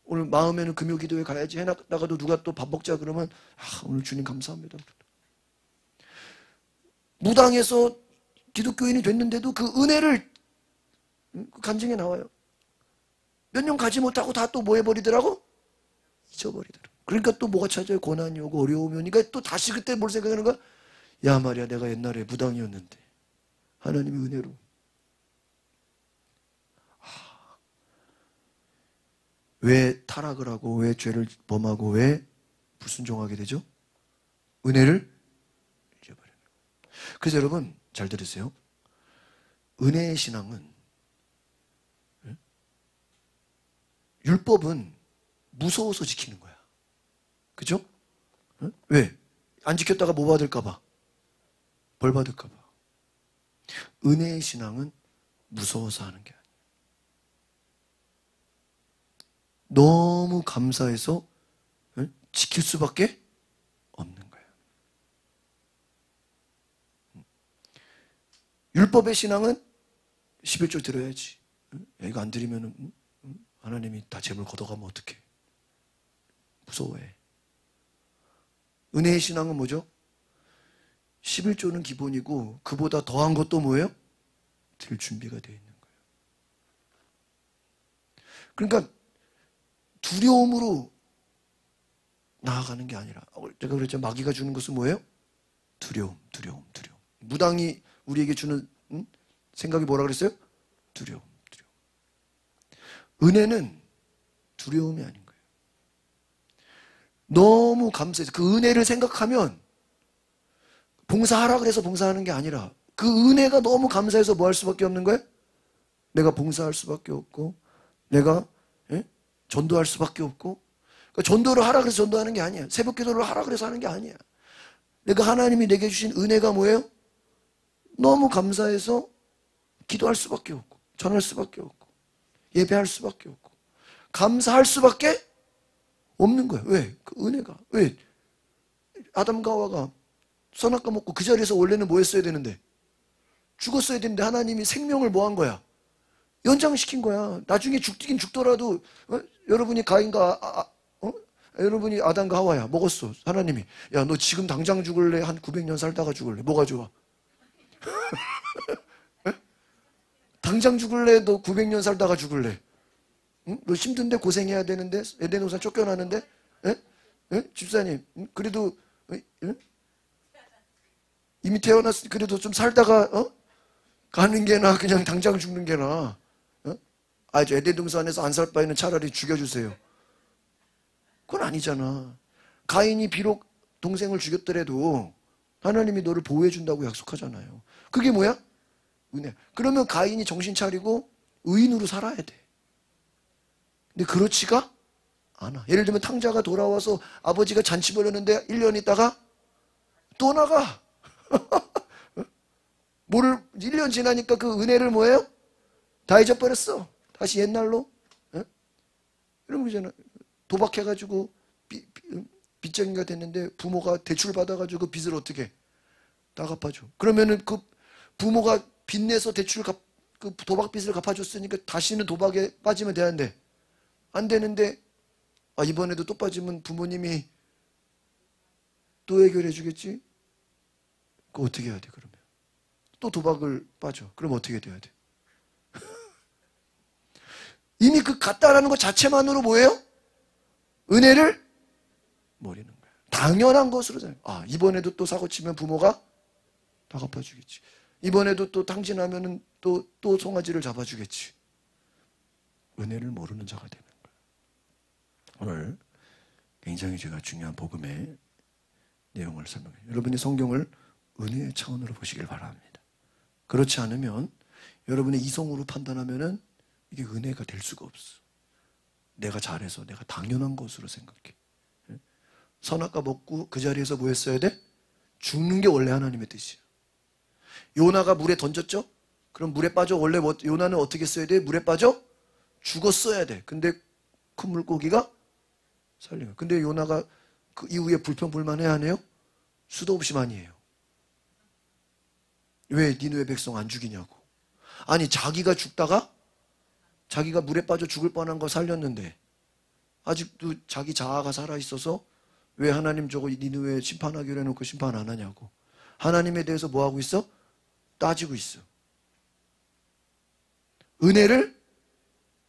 오늘 마음에는 금요 기도에 가야지 해나가도 누가 또 밥 먹자 그러면 아, 오늘 주님 감사합니다. 무당에서 기독교인이 됐는데도 그 은혜를 그 간증에 나와요. 몇 년 가지 못하고 다 또 뭐 해버리더라고? 잊어버리더라고. 그러니까 또 뭐가 찾아요? 고난이 오고 어려움이 오니까 또 다시 그때 뭘 생각하는 거야? 야 말이야 내가 옛날에 무당이었는데 하나님의 은혜로 왜 타락을 하고 왜 죄를 범하고 왜 불순종하게 되죠? 은혜를 잊어버리는 거예요. 그래서 여러분 잘 들으세요. 은혜의 신앙은 율법은 무서워서 지키는 거야. 그죠? 응? 왜? 안 지켰다가 뭐 받을까봐. 벌 받을까봐. 은혜의 신앙은 무서워서 하는 게 아니야. 너무 감사해서 응? 지킬 수밖에 없는 거야. 율법의 신앙은 11조 들어야지. 응? 이거 안 드리면 하나님이 다 재물 걷어가면 어떡해. 무서워해. 은혜의 신앙은 뭐죠? 11조는 기본이고 그보다 더한 것도 뭐예요? 들 준비가 되어 있는 거예요. 그러니까 두려움으로 나아가는 게 아니라 제가 그랬죠. 마귀가 주는 것은 뭐예요? 두려움, 두려움, 두려움. 무당이 우리에게 주는 음? 생각이 뭐라 그랬어요? 두려움, 두려움. 은혜는 두려움이 아닌 거예요. 너무 감사해서 그 은혜를 생각하면 봉사하라 그래서 봉사하는 게 아니라 그 은혜가 너무 감사해서 뭐 할 수밖에 없는 거예요? 내가 봉사할 수밖에 없고 내가 예? 전도할 수밖에 없고 그러니까 전도를 하라 그래서 전도하는 게 아니야. 새벽 기도를 하라 그래서 하는 게 아니야. 내가 하나님이 내게 주신 은혜가 뭐예요? 너무 감사해서 기도할 수밖에 없고 전할 수밖에 없고 예배할 수밖에 없고 감사할 수밖에 없는 거야. 왜? 그 은혜가. 왜? 아담과 하와가 선악과 먹고 그 자리에서 원래는 뭐 했어야 되는데? 죽었어야 되는데 하나님이 생명을 뭐 한 거야? 연장시킨 거야. 나중에 죽긴 죽더라도 어? 여러분이 가인과 아, 아, 어? 여러분이 아담과 하와야 먹었어. 하나님이 야 너 지금 당장 죽을래? 한 900년 살다가 죽을래? 뭐가 좋아? *laughs* 당장 죽을래? 너 900년 살다가 죽을래? 응? 너 힘든데 고생해야 되는데 에덴 동산 쫓겨나는데? 에? 에? 집사님 그래도 에? 이미 태어났으니 그래도 좀 살다가 어? 가는 게 나 그냥 당장 죽는 게 나. 어? 아저 에덴 동산에서 안 살 바에는 차라리 죽여주세요. 그건 아니잖아. 가인이 비록 동생을 죽였더라도 하나님이 너를 보호해 준다고 약속하잖아요. 그게 뭐야? 은혜. 그러면 가인이 정신 차리고 의인으로 살아야 돼. 근데 그렇지가 않아. 예를 들면 탕자가 돌아와서 아버지가 잔치 벌였는데 1년 있다가 또 나가. *laughs* 뭐를 1년 지나니까 그 은혜를 뭐예요? 다 잊어버렸어. 다시 옛날로. 예? 이런 거잖아. 도박해가지고 빚쟁이가 됐는데 부모가 대출 받아가지고 빚을 어떻게 다 갚아줘. 그러면은 그 부모가 빚내서 대출 갚, 그 도박 빚을 갚아줬으니까 다시는 도박에 빠지면 되는데 안 되는데 아 이번에도 또 빠지면 부모님이 또 해결해 주겠지? 그 어떻게 해야 돼 그러면? 또 도박을 빠져. 그럼 어떻게 돼야 돼? 이미 그 갔다라는 것 자체만으로 뭐예요? 은혜를 모르는 거야. 당연한 것으로 아 이번에도 또 사고 치면 부모가 다 갚아주겠지. 이번에도 또 당진하면은 또 또 송아지를 잡아주겠지. 은혜를 모르는 자가 되는 거야. 오늘 굉장히 제가 중요한 복음의 내용을 설명해요. 여러분이 성경을 은혜의 차원으로 보시길 바랍니다. 그렇지 않으면 여러분의 이성으로 판단하면은 이게 은혜가 될 수가 없어. 내가 잘해서 내가 당연한 것으로 생각해. 예? 선악과 먹고 그 자리에서 뭐 했어야 돼? 죽는 게 원래 하나님의 뜻이야. 요나가 물에 던졌죠? 그럼 물에 빠져 원래 뭐, 요나는 어떻게 써야 돼? 물에 빠져? 죽었어야 돼. 근데 큰 물고기가 거야. 근데 요나가 그 이후에 불평 불만해 안 해요? 수도 없이 많이 해요. 왜 니누의 백성 안 죽이냐고. 아니 자기가 죽다가 자기가 물에 빠져 죽을 뻔한 거 살렸는데 아직도 자기 자아가 살아 있어서 왜 하나님 저거 니누에 심판하기로 해놓고 심판 안 하냐고. 하나님에 대해서 뭐 하고 있어? 따지고 있어. 은혜를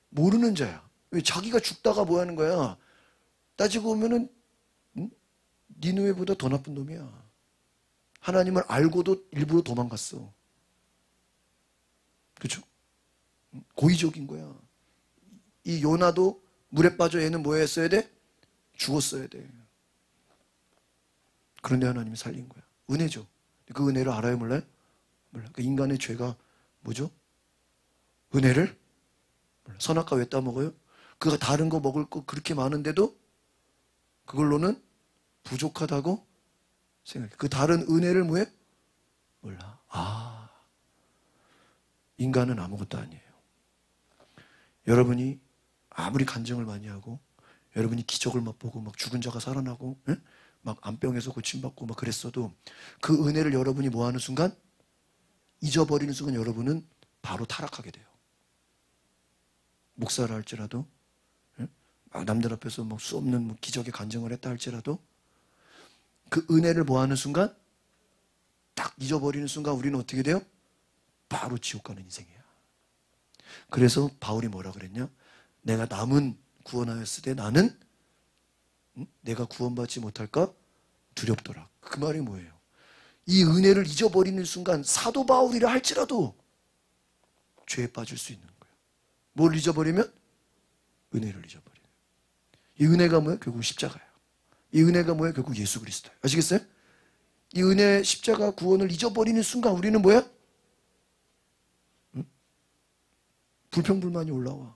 모르는 자야. 왜 자기가 죽다가 뭐 하는 거야? 따지고 보면은 응? 니누에보다 더 나쁜 놈이야. 하나님을 알고도 일부러 도망갔어. 그렇죠? 고의적인 거야. 이 요나도 물에 빠져 얘는 뭐 했어야 돼? 죽었어야 돼. 그런데 하나님이 살린 거야. 은혜죠. 그 은혜를 알아요, 몰라요? 몰라. 그 인간의 죄가 뭐죠? 은혜를? 몰라. 선악과 왜 따먹어요? 그 다른 거 먹을 거 그렇게 많은데도 그걸로는 부족하다고 생각해. 그 다른 은혜를 뭐해? 몰라. 아, 인간은 아무것도 아니에요. 여러분이 아무리 간증을 많이 하고 여러분이 기적을 맛보고 막 죽은 자가 살아나고 예? 막 암병에서 고침받고 막 그랬어도 그 은혜를 여러분이 뭐 하는 순간 잊어버리는 순간 여러분은 바로 타락하게 돼요. 목사를 할지라도 예? 막 남들 앞에서 막 수없는 뭐 기적의 간증을 했다 할지라도 그 은혜를 뭐 하는 순간 딱 잊어버리는 순간 우리는 어떻게 돼요? 바로 지옥 가는 인생이야. 그래서 바울이 뭐라 그랬냐? 내가 남은 구원하였을 때 나는 내가 구원받지 못할까 두렵더라. 그 말이 뭐예요? 이 은혜를 잊어버리는 순간 사도 바울이라 할지라도 죄에 빠질 수 있는 거예요. 뭘 잊어버리면 은혜를 잊어버리는. 이 은혜가 뭐예요? 결국 십자가예요. 이 은혜가 뭐예요? 결국 예수 그리스도예요. 아시겠어요? 이 은혜 십자가 구원을 잊어버리는 순간 우리는 뭐야? 응? 불평불만이 올라와.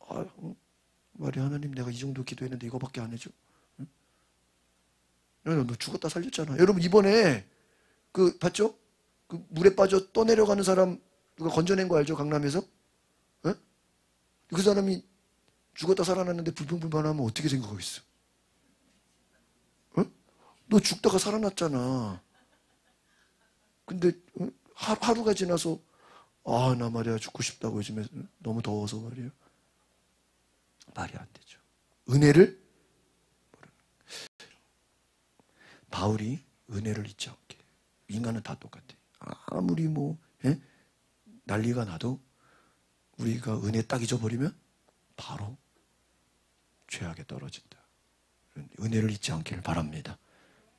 아, 응? 말이 하나님 내가 이 정도 기도했는데 이거밖에 안 해줘. 응? 너 죽었다 살렸잖아. 여러분 이번에 그 봤죠? 그 물에 빠져 떠내려가는 사람 누가 건져낸 거 알죠? 강남에서? 응? 그 사람이 죽었다 살아났는데 불평불만하면 어떻게 생각하겠어? 너 죽다가 살아났잖아. 근데 하루, 가 지나서 아 나 말이야 죽고 싶다고 요즘에 너무 더워서 말이야. 말이 안 되죠. 은혜를 바울이 은혜를 잊지 않게. 인간은 다 똑같아. 아무리 뭐 예? 난리가 나도 우리가 은혜 딱 잊어버리면 바로 죄악에 떨어진다. 은혜를 잊지 않기를 바랍니다.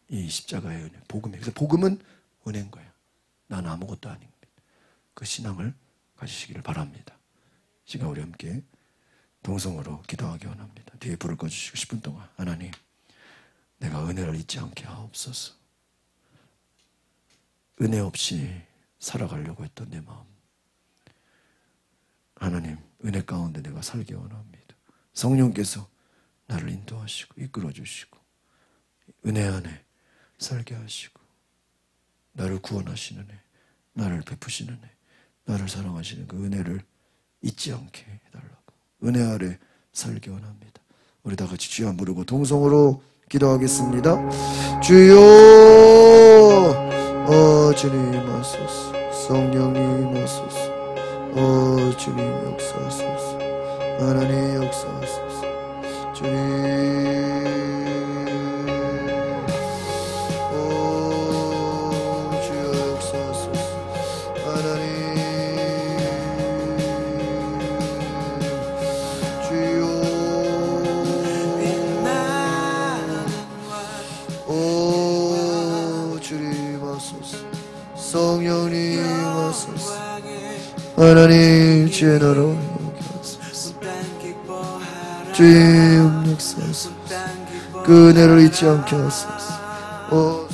이 십자가의 은혜, 복음이. 그래서 복음은 은혜인 거예요. 난 아무것도 아닌. 그 신앙을 가지시기를 바랍니다. 시간 우리 함께 동성으로 기도하기 원합니다. 뒤에 불을 꺼주시고 10분 동안 하나님 내가 은혜를 잊지 않게 하옵소서. 은혜 없이 살아가려고 했던 내 마음. 하나님 은혜 가운데 내가 살기 원합니다. 성령께서 나를 인도하시고 이끌어 주시고 은혜 안에 살게 하시고 나를 구원하시는 애, 나를 베푸시는 애, 나를 사랑하시는 그 은혜를 잊지 않게 해달라고. 은혜 아래 살기 원합니다. 우리 다 같이 주여 부르고 동성으로 기도하겠습니다. 주여 어 주님 하소서. 성령님 하소서. 어 주님 역사하소서. 하나님 역사하소서. 주님 하나님 주의 나라 오게 하소서 주의 음력사소서 그 은혜를 잊지 않게 하소서 오.